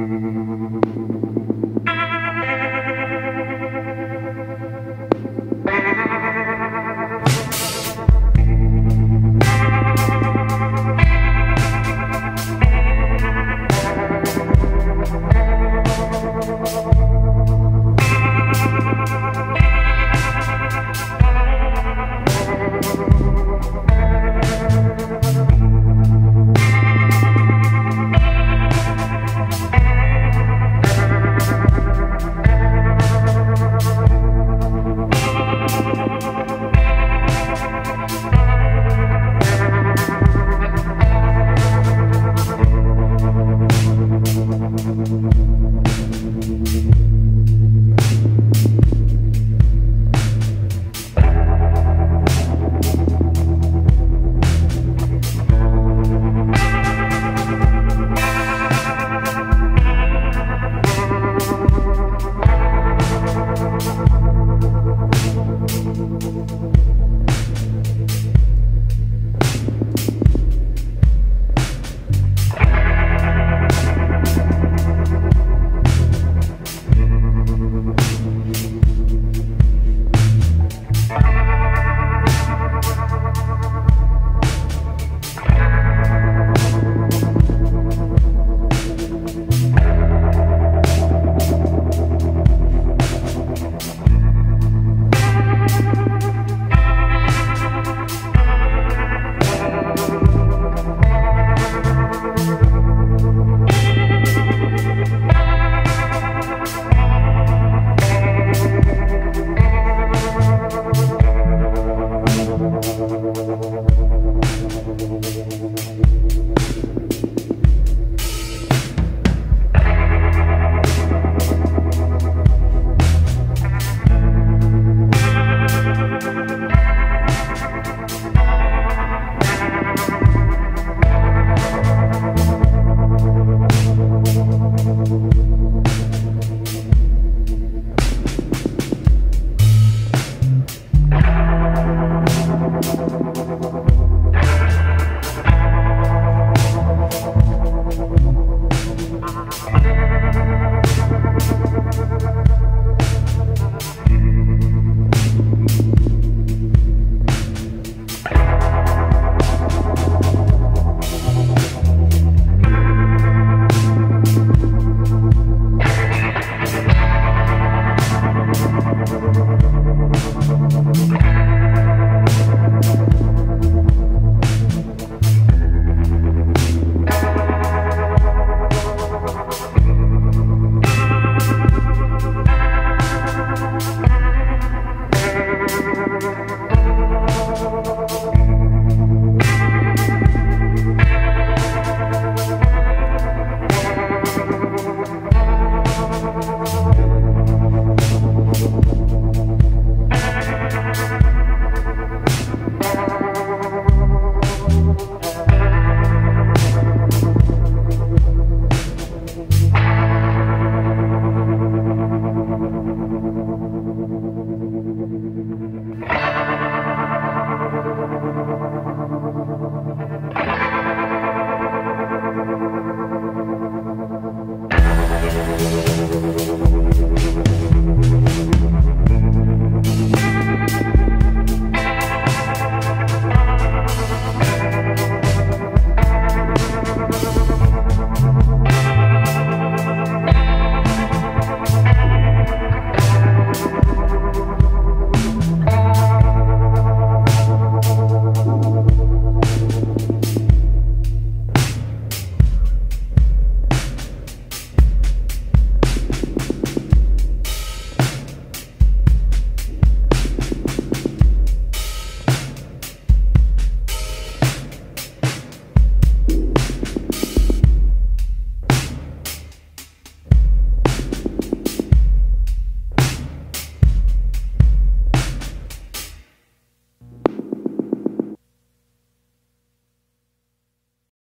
Mm-hmm.